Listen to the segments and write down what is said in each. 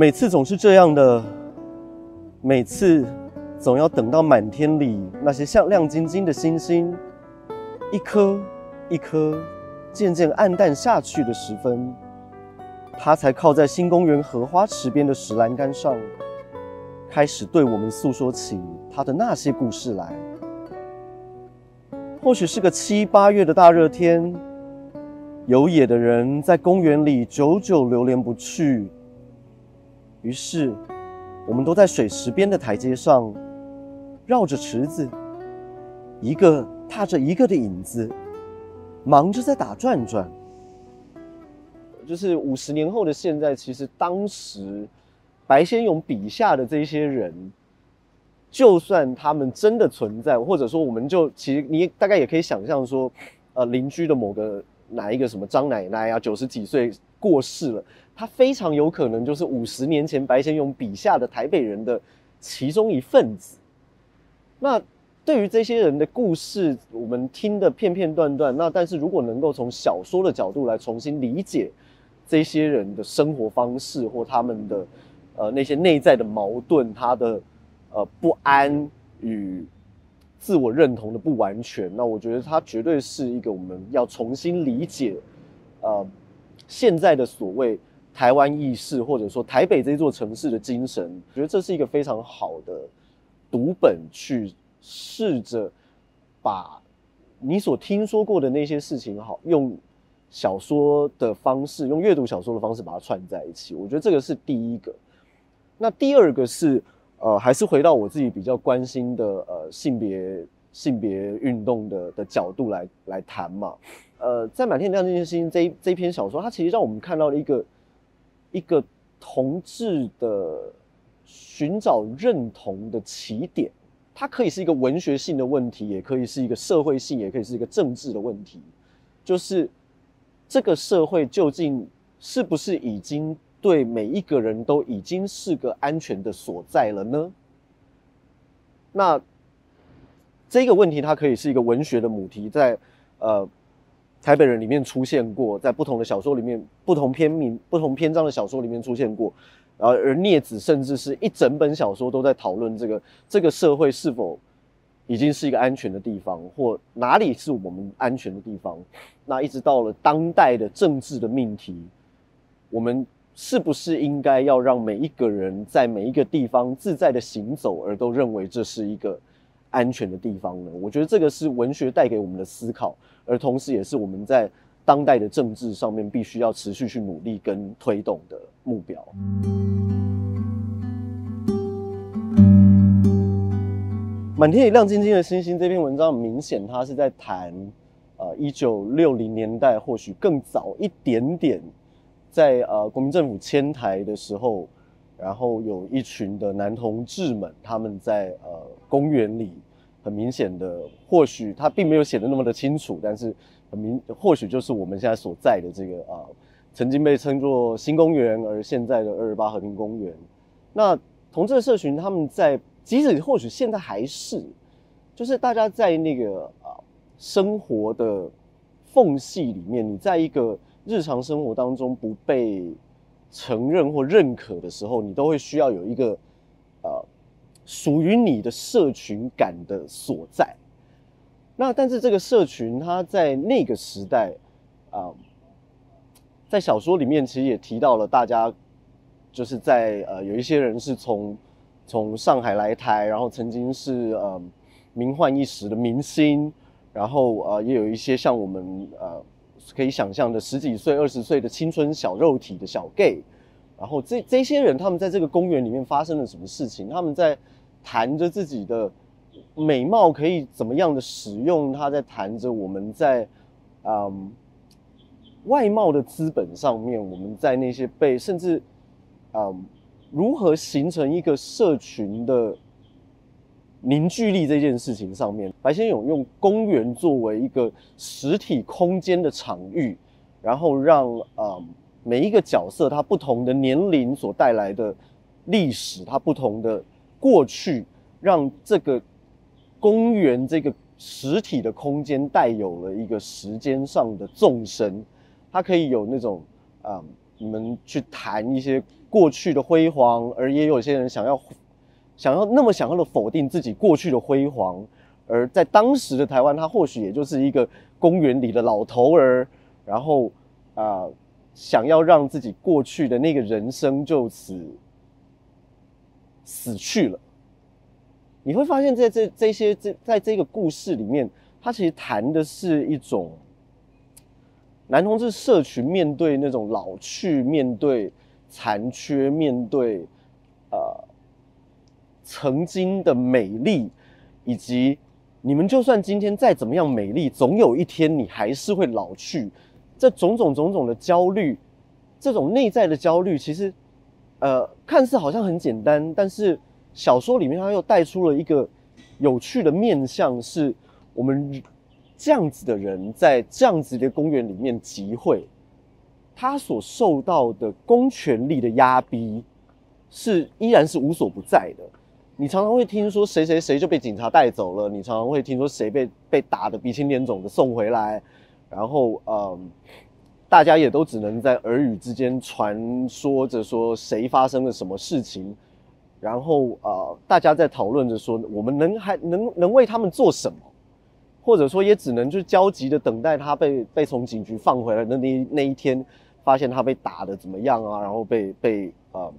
每次总是这样的，每次总要等到满天里那些像亮晶晶的星星，一颗一颗渐渐暗淡下去的时分，他才靠在新公园荷花池边的石栏杆上，开始对我们诉说起他的那些故事来。或许是个七八月的大热天，有野的人在公园里久久流连不去。于是，我们都在水池边的台阶上，绕着池子，一个踏着一个的影子，忙着在打转转。就是五十年后的现在，其实当时白先勇笔下的这些人，就算他们真的存在，或者说我们就其实你大概也可以想象说，呃，邻居的某个哪一个什么张奶奶啊，九十几岁过世了。他非常有可能就是五十年前白先勇笔下的台北人的其中一份子。那对于这些人的故事，我们听的片片段段。那但是如果能够从小说的角度来重新理解这些人的生活方式或他们的呃那些内在的矛盾，他的呃不安与自我认同的不完全，那我觉得它绝对是一个我们要重新理解呃现在的所谓。台湾意识，或者说台北这座城市的精神，我觉得这是一个非常好的读本，去试着把你所听说过的那些事情，好用小说的方式，用阅读小说的方式把它串在一起。我觉得这个是第一个。那第二个是，呃，还是回到我自己比较关心的，呃，性别性别运动的的角度来来谈嘛。呃，在满天亮晶晶星这这篇小说，它其实让我们看到了一个。一个同志的寻找认同的起点，它可以是一个文学性的问题，也可以是一个社会性，也可以是一个政治的问题。就是这个社会究竟是不是已经对每一个人都已经是个安全的所在了呢？那这个问题，它可以是一个文学的母题，在呃。台北人里面出现过，在不同的小说里面、不同篇名、不同篇章的小说里面出现过，而而聂子甚至是一整本小说都在讨论这个这个社会是否已经是一个安全的地方，或哪里是我们安全的地方。那一直到了当代的政治的命题，我们是不是应该要让每一个人在每一个地方自在的行走，而都认为这是一个？安全的地方呢？我觉得这个是文学带给我们的思考，而同时也是我们在当代的政治上面必须要持续去努力跟推动的目标。满天里亮晶晶的星星这篇文章，明显它是在谈，呃，一九六零年代或许更早一点点，在呃国民政府迁台的时候。然后有一群的男同志们，他们在呃公园里，很明显的，或许他并没有写的那么的清楚，但是很明，或许就是我们现在所在的这个啊，曾经被称作新公园，而现在的二二八和平公园。那同志的社群，他们在即使或许现在还是，就是大家在那个啊生活的缝隙里面，你在一个日常生活当中不被。承认或认可的时候，你都会需要有一个，呃，属于你的社群感的所在。那但是这个社群，它在那个时代，啊，在小说里面其实也提到了，大家就是在呃，有一些人是从从上海来台，然后曾经是呃名唤一时的明星，然后呃也有一些像我们呃。可以想象的十几岁、二十岁的青春小肉体的小 gay，然后这这些人他们在这个公园里面发生了什么事情？他们在谈着自己的美貌可以怎么样的使用？他在谈着我们在嗯外貌的资本上面，我们在那些被甚至嗯如何形成一个社群的。凝聚力这件事情上面，白先勇用公园作为一个实体空间的场域，然后让呃每一个角色他不同的年龄所带来的历史，他不同的过去，让这个公园这个实体的空间带有了一个时间上的纵深，它可以有那种啊，你们去谈一些过去的辉煌，而也有些人想要想要那么想要的否定自己过去的辉煌。而在当时的台湾，他或许也就是一个公园里的老头儿，然后啊，想要让自己过去的那个人生就此死去了。你会发现在这这些这在这个故事里面，他其实谈的是一种男同志社群面对那种老去、面对残缺、面对呃曾经的美丽以及。你们就算今天再怎么样美丽，总有一天你还是会老去。这种种种种的焦虑，这种内在的焦虑，其实，呃，看似好像很简单，但是小说里面它又带出了一个有趣的面相，是我们这样子的人在这样子的公园里面集会，他所受到的公权力的压逼，是依然是无所不在的。你常常会听说谁谁谁就被警察带走了，你常常会听说谁被被打的鼻青脸肿的送回来，然后嗯，大家也都只能在耳语之间传说着说谁发生了什么事情，然后呃，大家在讨论着说我们能还能能为他们做什么，或者说也只能就焦急的等待他被被从警局放回来的那那一天，发现他被打的怎么样啊，然后被被呃。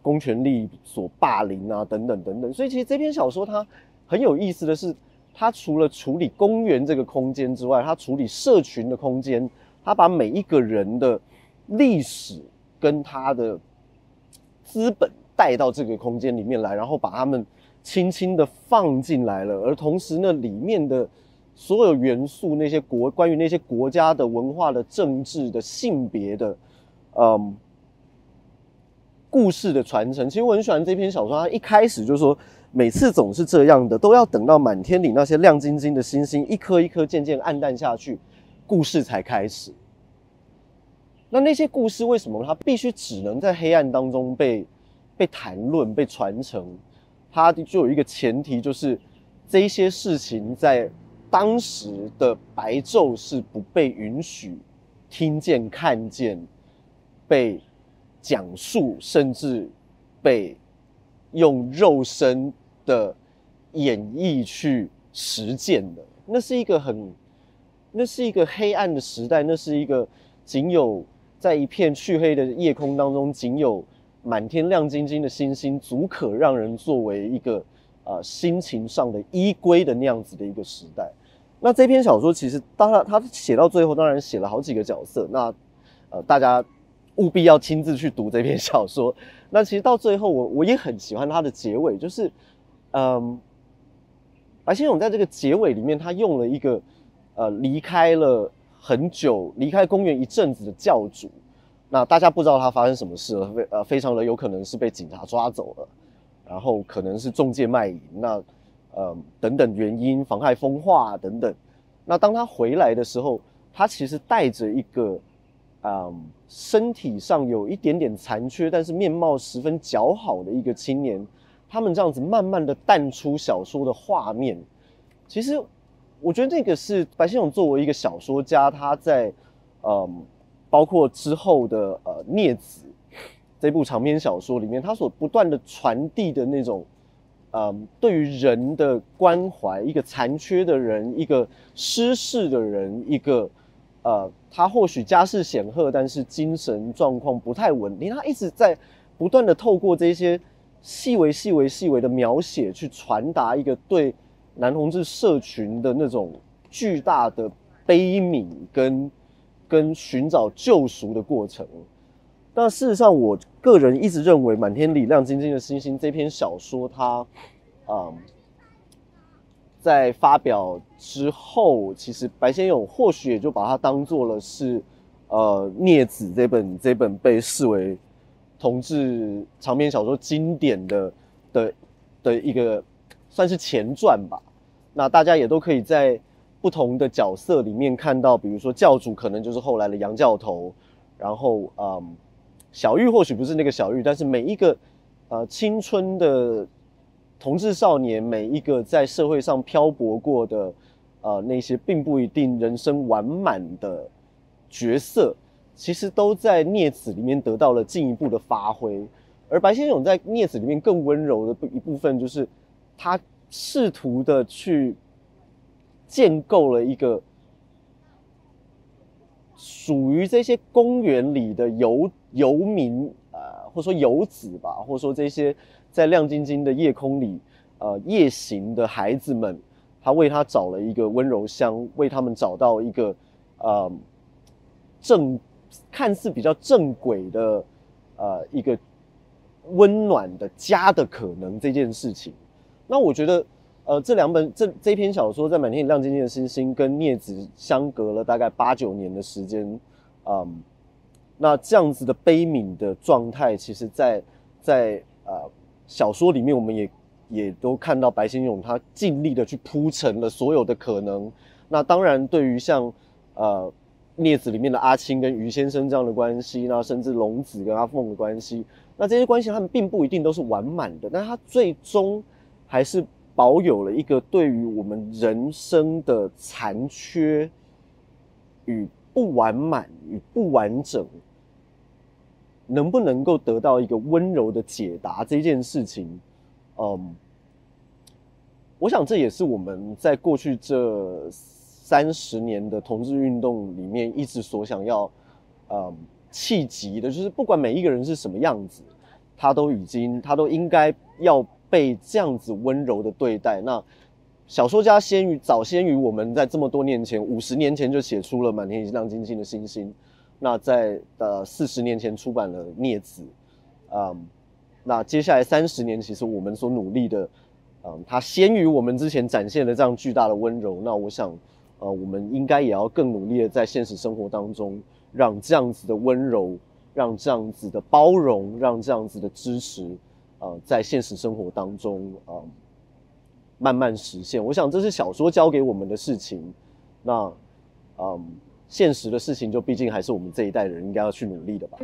公权力所霸凌啊，等等等等，所以其实这篇小说它很有意思的是，它除了处理公园这个空间之外，它处理社群的空间，它把每一个人的历史跟他的资本带到这个空间里面来，然后把他们轻轻的放进来了，而同时呢，里面的所有元素，那些国关于那些国家的文化的、政治的、性别的，嗯。故事的传承，其实我很喜欢这篇小说。它一开始就说，每次总是这样的，都要等到满天里那些亮晶晶的星星一颗一颗渐渐暗淡下去，故事才开始。那那些故事为什么它必须只能在黑暗当中被被谈论、被传承？它就有一个前提，就是这些事情在当时的白昼是不被允许听见、看见、被。讲述甚至被用肉身的演绎去实践的，那是一个很，那是一个黑暗的时代，那是一个仅有在一片黢黑的夜空当中，仅有满天亮晶晶的星星，足可让人作为一个呃心情上的依归的那样子的一个时代。那这篇小说其实，当然他写到最后，当然写了好几个角色，那呃大家。务必要亲自去读这篇小说。那其实到最后，我我也很喜欢它的结尾，就是，嗯，白先勇在这个结尾里面，他用了一个，呃，离开了很久、离开公园一阵子的教主。那大家不知道他发生什么事了，非呃非常的有可能是被警察抓走了，然后可能是中介卖淫，那呃等等原因妨害风化等等。那当他回来的时候，他其实带着一个。嗯，身体上有一点点残缺，但是面貌十分姣好的一个青年，他们这样子慢慢的淡出小说的画面。其实，我觉得这个是白先勇作为一个小说家，他在嗯，包括之后的呃《孽子》这部长篇小说里面，他所不断的传递的那种，嗯，对于人的关怀，一个残缺的人，一个失势的人，一个。呃，他或许家世显赫，但是精神状况不太稳定。他一直在不断的透过这些细微、细微、细微的描写，去传达一个对男同志社群的那种巨大的悲悯跟跟寻找救赎的过程。但事实上，我个人一直认为，《满天里亮晶晶的星星》这篇小说，它，嗯。在发表之后，其实白先勇或许也就把它当做了是，呃，《孽子》这本这本被视为同志长篇小说经典的的的一个算是前传吧。那大家也都可以在不同的角色里面看到，比如说教主可能就是后来的杨教头，然后嗯，小玉或许不是那个小玉，但是每一个呃青春的。同志少年每一个在社会上漂泊过的，呃，那些并不一定人生完满的角色，其实都在《孽子》里面得到了进一步的发挥。而白先勇在《孽子》里面更温柔的一部分，就是他试图的去建构了一个属于这些公园里的游游民啊，或者说游子吧，或者说这些在亮晶晶的夜空里呃夜行的孩子们，他为他找了一个温柔乡，为他们找到一个呃正看似比较正轨的呃一个。温暖的家的可能这件事情，那我觉得，呃，这两本这这篇小说在《满天亮晶晶的星星》跟《镊子》相隔了大概八九年的时间，嗯，那这样子的悲悯的状态，其实，在在呃小说里面，我们也也都看到白先勇他尽力的去铺陈了所有的可能。那当然，对于像呃。镊子里面的阿青跟于先生这样的关系，那甚至龙子跟阿凤的关系，那这些关系他们并不一定都是完满的，但他最终还是保有了一个对于我们人生的残缺与不完满与不完整，能不能够得到一个温柔的解答这件事情，嗯，我想这也是我们在过去这。三十年的同志运动里面，一直所想要，呃，企及的，就是不管每一个人是什么样子，他都已经，他都应该要被这样子温柔的对待。那小说家先于早先于我们在这么多年前，五十年前就写出了《满天亮晶晶的星星》，那在呃四十年前出版了《孽子》，嗯，那接下来三十年，其实我们所努力的，嗯，它先于我们之前展现的这样巨大的温柔。那我想。呃，我们应该也要更努力的在现实生活当中，让这样子的温柔，让这样子的包容，让这样子的支持，呃，在现实生活当中呃，慢慢实现。我想这是小说教给我们的事情。那，嗯，现实的事情就毕竟还是我们这一代人应该要去努力的吧。